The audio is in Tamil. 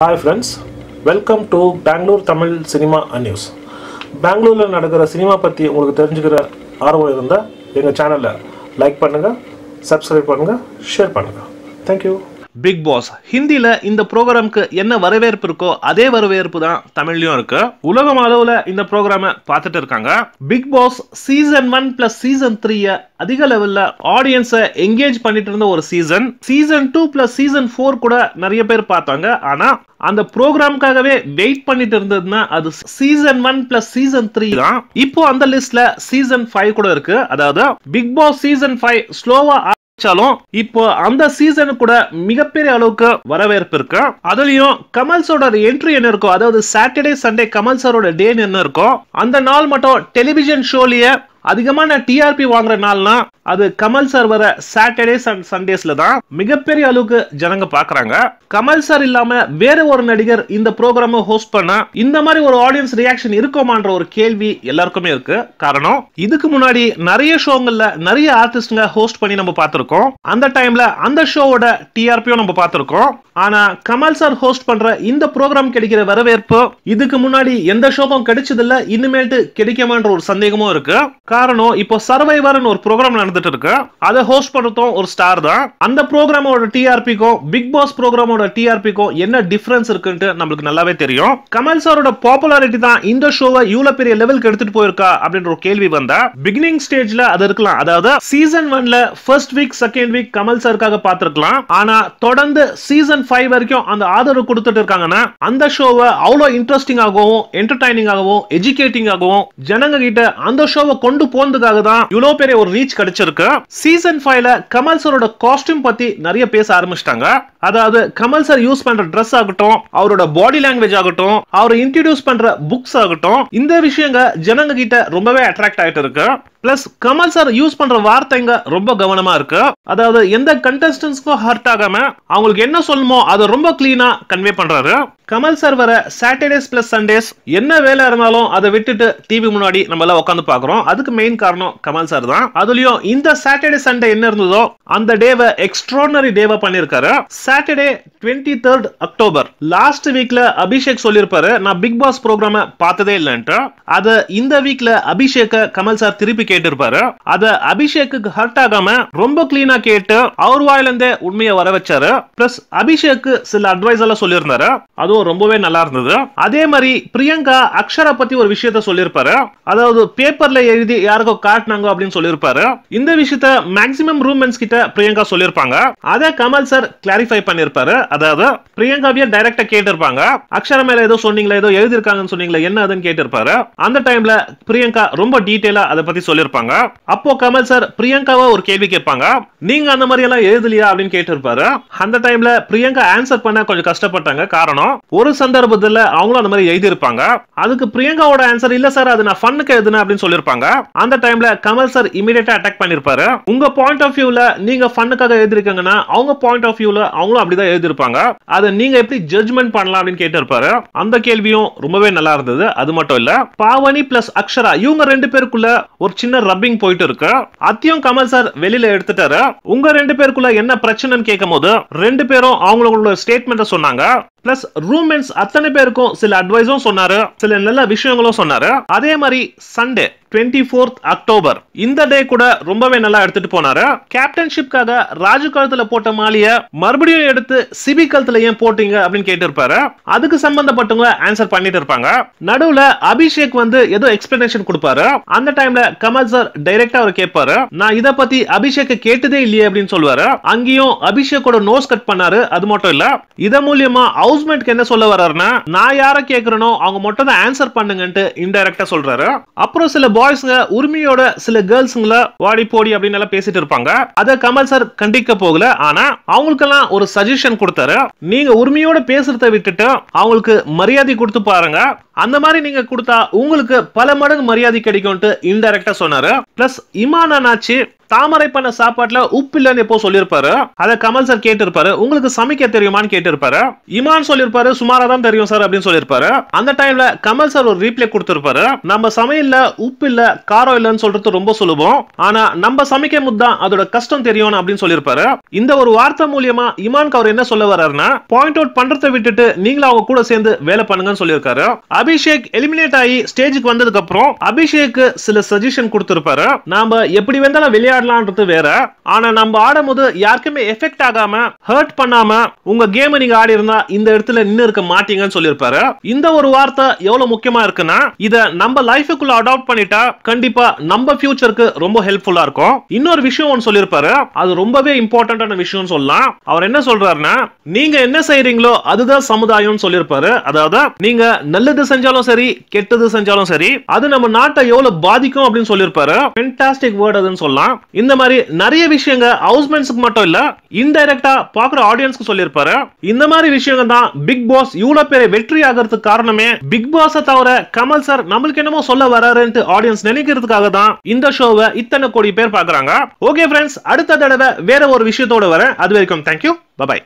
Hi friends welcome to Bangalore Tamil cinema news பெங்களூரில் நடக்கிற சினிமா பற்றி உங்களுக்கு தெரிஞ்சுக்கிற ஆர்வம் இருந்தால் எங்கள் சேனலை லைக் பண்ணுங்கள் சப்ஸ்கிரைப் பண்ணுங்கள் ஷேர் பண்ணுங்கள் தேங்க்யூ பிக் பாஸ் ஹிந்தில இந்த ப்ரோக்ராம்க்கு என்ன வரவேற்பு இருக்கோ அதே வரவேற்பு தான் தமிழ்லயும் இருக்கு. உலகம் அளவுல இந்த ப்ரோக்ராம பார்த்துட்டு இருக்காங்க. Bigg Boss season one plus season த்ரீய அதிக லெவல்ல ஆடியன்ஸை என்கேஜ் பண்ணிட்டு இருந்த ஒரு season season two plus season four கூட நிறைய பேர் பார்த்தாங்க. ஆனா அந்த ப்ரோக்ராம்காகவே வெயிட் பண்ணிட்டு இருந்ததுன்னா அது season one plus season three தான். இப்போ அந்த லிஸ்ட்ல சீசன் ஃபைவ் கூட இருக்கு. அதாவது பிக் பாஸ் சீசன் ஃபைவ் ஸ்லோவா வச்சாலும் இப்போ அந்த சீசன் கூட மிகப்பெரிய அளவுக்கு வரவேற்பு இருக்கு. அதுலயும் கமல் சாரோட என்ட்ரி என்ன இருக்கோ அதாவது சாட்டர்டே சண்டே கமல் சாரோட டே என்ன இருக்கோ அந்த நாள் மட்டும் டெலிவிஷன் ஷோலயே அதிகமான டிஆர்பி வாங்குற நாள்னா அது கமல் சார் வர சாட்டர்டேஸ் அண்ட் சண்டேஸ்ல தான் மிகப்பெரிய அளவுக்கு ஜனங்க பாக்குறாங்க. கமல் சார் இல்லாம வேற ஒரு நடிகர் இந்த ப்ரோக்ராம ஹோஸ்ட் பண்ண இந்த மாதிரி ஒரு ஆடியன்ஸ் ரியாக்ஷன் இருக்குமான்ற ஒரு கேள்வி எல்லாருக்குமே இருக்கு. காரணம் இதுக்கு முன்னாடி நிறைய ஷோங்கள்ல நிறைய ஆர்டிஸ்ட்ங்க ஹோஸ்ட் பண்ணி நம்ம பார்த்திருக்கோம். அந்த டைம்ல அந்த ஷோவோட டிஆர்பியும் நம்ம பார்த்திருக்கோம். ஆனா கமல் சார் ஹோஸ்ட் பண்ற இந்த ப்ரோக்ராம் கிடைக்கிற வரவேற்பு இதுக்கு முன்னாடி எந்த ஷோக்கும் கிடைச்சதில்ல இனிமேல்ட்டு கிடைக்குமான்ற ஒரு சந்தேகமும் இருக்கு. காரணம் இப்போ சர்வைவர்னு ஒரு ப்ரோக்ராம் நடந்துட்டு இருக்கு அதை ஹோஸ்ட் பண்றதும் ஒரு ஸ்டார் தான். அந்த ப்ரோக்ராமோட டிஆர்பிக்கும் பிக் பாஸ் ப்ரோக்ராமோட டிஆர்பிக்கும் என்ன டிஃபரன்ஸ் இருக்குன்ட்டு நம்மளுக்கு நல்லாவே தெரியும். கமல் சாரோட பாப்புலாரிட்டி தான் இந்த ஷோவை இவ்வளோ பெரிய லெவலுக்கு எடுத்துட்டு போயிருக்கா அப்படின்ற ஒரு கேள்வி வந்தா பிகினிங் ஸ்டேஜ்ல அது இருக்கலாம். அதாவது சீசன் ஒன்ல first week second week Kamal சாருக்காக பார்த்துருக்கலாம். ஆனா தொடர்ந்து சீசன் ஃபைவ் வரைக்கும் அந்த ஆதரவு கொடுத்துட்டு இருக்காங்கன்னா அந்த ஷோவை அவ்வளோ இன்ட்ரெஸ்டிங்காகவும் என்டர்டைனிங்காகவும் எஜுகேட்டிங்காகவும் ஜனங்க கிட்ட அந்த ஷோவை கொண்டு போனதுக்காக தான் இவ்வளோ பெரிய ஒரு ரீச் கிடைச்சிருக்கு. சீசன் ஃபைவ்ல கமல் சரோட காஸ்டியூம் பத்தி நிறைய பேச ஆரம்பிச்சிட்டாங்க. அதாவது கமல் சார் யூஸ் பண்ற ட்ரெஸ் ஆகட்டும் அவரோட பாடி லாங்குவேஜ் ஆகட்டும் அவர் இன்ட்ரடியூஸ் பண்ற புக்ஸ் ஆகட்டும் இந்த விஷயங்க ஜனங்க கிட்ட ரொம்பவே அட்ராக்ட் ஆயிட்டு இருக்கு. பிளஸ் கமல் சார் யூஸ் பண்ற வார்த்தைங்க ரொம்ப கவனமா இருக்கு. அதாவது எந்த கண்டஸ்டன்ஸ்க்கும் ஹர்ட் ஆகாம அவங்களுக்கு என்ன சொல்லணுமோ அதை ரொம்ப கிளீனா கன்வே பண்றாரு. கமல் சார் வர சாட்டர்டேஸ் பிளஸ் சண்டேஸ் என்ன வேலை இருந்தாலும் அதை விட்டுட்டு டிவி முன்னாடி நம்ம எல்லாம் உட்காந்து பாக்குறோம் அதுக்கு மெயின் காரணம் கமல் சார் தான். அதுலயும் இந்த சாட்டர்டே சண்டே என்ன இருந்ததோ அந்த டேவை எக்ஸ்ட்ரானரி டேவா பண்ணிருக்காரு. Saturday twenty third October last வீக்ல அபிஷேக் சொல்லியிருப்பாரு. நான் பிக் பாஸ் ப்ரோக்ராம பார்த்ததே இல்லைன்ட்டு. அதை இந்த வீக்ல அபிஷேக கமல் சார் திருப்பி கேட்டிருப்பாரு. அத அபிஷேக்கு ஹர்ட் ஆகாம ரொம்ப கிளீனா கேட்டு அவர் வாயிலிருந்தே உண்மையை வர வச்சாரு. பிளஸ் அபிஷேக்கு சில அட்வைஸ் எல்லாம் சொல்லியிருந்தாரு. அதுவும் ரொம்பவே நல்லா இருந்தது. அதே மாதிரி பிரியங்கா அக்ஷரா பத்தி ஒரு விஷயத்த சொல்லியிருப்பாரு. அதாவது பேப்பர்ல எழுதி யாருக்கோ காட்டினாங்க அப்படின்னு சொல்லியிருப்பாரு. இந்த விஷயத்த மேக்சிமம் ரூமென்ஸ் கிட்ட பிரியங்கா சொல்லியிருப்பாங்க. அதை கமல் சார் கிளாரிஃபை பண்ணிருப்பாரு அதாவது பிரியங்காவையே டைரக்டா கேட்டிருப்பாங்க. அக்ஷரா மேல ஏதோ சொன்னீங்களா ஏதோ எழுதிருக்காங்கன்னு சொன்னீங்களா என்ன அதுன்னு கேட்டிருப்பாரு. அந்த டைம்ல பிரியங்கா ரொம்ப டீட்டெயிலா அதை பத்தி சொல்லியிருப்பாங்க. அப்போ கமல் சார் பிரியங்காவை ஒரு கேள்வி கேட்பாங்க. நீங்க அந்த மாதிரி எல்லாம் எழுதலையா அப்படின்னு கேட்டிருப்பாரு. அந்த டைம்ல பிரியங்கா ஆன்சர் பண்ண கொஞ்சம் கஷ்டப்பட்டாங்க. காரணம் ஒரு சந்தர்ப்பத்துல அவங்களும் அந்த மாதிரி எழுதியிருப்பாங்க. அதுக்கு பிரியங்காவோட ஆன்சர் இல்ல சார் அது நான் ஃபன்னுக்கு எழுதுனேன் அப்படின்னு சொல்லியிருப்பாங்க. அந்த டைம்ல கமல் சார் இமீடியட்டா அட்டாக் பண்ணிருப்பாரு உங்க பாயிண்ட் ஆஃப் வியூல நீங்க ஃபன்னுக்காக எழுதிருக்கீங்கன்னா அவங்க பாயிண்ட் ஆஃப் வியூல அவங்களும் அப்படிதான் எழுதிருப்பாங்க அதை நீங்க எப்படி ஜட்ஜ்மெண்ட் பண்ணலாம் அப்படின்னு கேட்டிருப்பாரு. அந்த கேள்வியும் ரொம்பவே நல்லா இருந்தது. அது மட்டும் இல்ல பாவனி பிளஸ் அக்ஷரா இவங்க ரெண்டு பேருக்குள்ள ஒரு சின்ன ரப்பிங் போயிட்டு இருக்கு. அத்தியும் கமல் சார் வெளியில எடுத்துட்டாரு. உங்க ரெண்டு பேருக்குள்ள என்ன பிரச்சனைன்னு கேட்கும் போது ரெண்டு பேரும் அவங்களோட ஸ்டேட்மெண்ட் சொன்னாங்க. பிளஸ் ரூமென்ஸ் அத்தனை பேருக்கும் சில அட்வைஸும் சொன்னாரு. சில நல்ல விஷயங்களும் சொன்னாரு. அதே மாதிரி சண்டே டுவெண்ட்டி ஃபோர்த் அக்டோபர் இந்த டே கூட ரொம்பவே நல்லா எடுத்துட்டு போனாரு. கேப்டன்ஷிப்காக ராஜு கழுத்துல போட்ட மாலிய மறுபடியும் எடுத்து சிபி கழுத்துல ஏன் போட்டீங்க அப்படின்னு கேட்டிருப்பாரு. அதுக்கு சம்பந்தப்பட்டவங்க ஆன்சர் பண்ணிட்டு இருப்பாங்க. நடுவுல அபிஷேக் வந்து ஏதோ எக்ஸ்பிளனேஷன் கொடுப்பாரு. அந்த டைம்ல கமல் சார் டைரக்டா அவர் கேட்பாரு. நான் இத பத்தி அபிஷேக் கேட்டதே இல்லையே அப்படின்னு சொல்லுவாரு. அங்கேயும் அபிஷேக்கோட நோஸ் கட் பண்ணாரு. அது மட்டும் இல்ல இத மூலியமா ஹவுஸ்மேட்க்கு என்ன சொல்ல வர்றாருன்னா நான் யாரை கேட்கறனோ அவங்க மட்டும் தான் ஆன்சர் பண்ணுங்கன்ட்டு இன்டைரக்டா சொல்றாரு. அப்புறம் சில பாய்ஸ்ங்க உரிமையோட சில கேர்ள்ஸுங்கள வாடி போடி அப்படின்னு எல்லாம் பேசிட்டு இருப்பாங்க. அதை கமல் சார் கண்டிக்க போகல. ஆனா அவங்களுக்கெல்லாம் ஒரு சஜஷன் கொடுத்தாரு. நீங்க உரிமையோட பேசுறத விட்டுட்டு அவங்களுக்கு மரியாதை கொடுத்து பாருங்க. அந்த மாதிரி நீங்க கொடுத்தா உங்களுக்கு பல மடங்கு மரியாதை கிடைக்கும்ட்டு இன்டெரக்டா சொன்னாரு. பிளஸ் இமானாச்சு அண்ணாச்சி தாமரை பண்ண சாப்பாட்டுல உப்பு இல்லைன்னு எப்போ சொல்லியிருப்பாரு? அதை கமல் சார் கேட்டிருப்பாரு. உங்களுக்கு சமைக்க தெரியுமான்னு கேட்டிருப்பாரு. இமான் சொல்லியிருப்பாரு சுமாரா தான் தெரியும் சார் அப்படின்னு சொல்லியிருப்பாரு. அந்த டைம்ல கமல் சார் ஒரு ரீப்ளே கொடுத்திருப்பாரு. நம்ம சமையல்ல உப்பு இல்ல காரம் இல்லைன்னு சொல்றது ரொம்ப சுலபம். ஆனா நம்ம சமைக்கும் போது தான் அதோட கஷ்டம் தெரியும் அப்படின்னு சொல்லியிருப்பாரு. இந்த ஒரு வார்த்தை மூலியமா இமான் அவர் என்ன சொல்ல வர்றாருன்னா பாயிண்ட் அவுட் பண்றதை விட்டுட்டு நீங்களும் அவங்க கூட சேர்ந்து வேலை பண்ணுங்கன்னு சொல்லியிருக்காரு. அபிஷேக் எலிமினேட் ஆகி ஸ்டேஜுக்கு வந்ததுக்கு அப்புறம் அபிஷேக் சில சஜஷன் கொடுத்திருப்பாரு. நாம எப்படி வேணாலும் விளையாடலாம்ன்றது வேற. ஆனா நம்ம ஆடும் போது யாருக்குமே எஃபெக்ட் ஆகாம ஹர்ட் பண்ணாம உங்க கேம் நீங்க ஆடி இருந்தா இந்த இடத்துல நின்னு இருக்க மாட்டீங்கன்னு சொல்லியிருப்பாரு. இந்த ஒரு வார்த்தை எவ்வளவு முக்கியமா இருக்குன்னா இத நம்ம லைஃபுக்குள்ள அடாப்ட் பண்ணிட்டா கண்டிப்பா நம்ம ஃபியூச்சருக்கு ரொம்ப ஹெல்ப்ஃபுல்லா இருக்கும். இன்னொரு விஷயம் ஒன்று சொல்லியிருப்பாரு. அது ரொம்பவே இம்பார்ட்டன்டான விஷயம் சொல்லலாம். அவர் என்ன சொல்றாருன்னா நீங்க என்ன செய்யறீங்களோ அதுதான் சமுதாயம்னு சொல்லியிருப்பாரு. அதாவது நீங்க நல்லது செஞ்சாலும் சரி கெட்டது செஞ்சாலும் சரி அது நம்ம நாட்டை எவ்வளவு பாதிக்கும் அப்படின்னு சொல்லியிருப்பாரு. ஃபென்டாஸ்டிக் வேர்ட் அதுன்னு சொல்லலாம். இந்த மாதிரி நிறைய விஷயங்க ஹவுஸ்மென்ஸ்க்கு மட்டும் இல்ல இன்டைரக்டா பாக்குற ஆடியன்ஸ்க்கு சொல்லியிருப்பாரு. இந்த மாதிரி விஷயங்கள் தான் பிக் பாஸ் இவ்வளவு பெரிய வெற்றி ஆகிறதுக்கு காரணமே பிக் பாஸ் தவிர கமல் சார் நம்மளுக்கு என்னமோ சொல்ல வராருன்ட்டு ஆடியன்ஸ் நினைக்கிறதுக்காக தான் இந்த ஷோவை இத்தனை கோடி பேர் பாக்குறாங்க ஓகே ஃப்ரெண்ட்ஸ் அடுத்த தடவை வேற ஒரு விஷயத்தோட வரேன். அது வரைக்கும் தேங்க்யூ பபாய்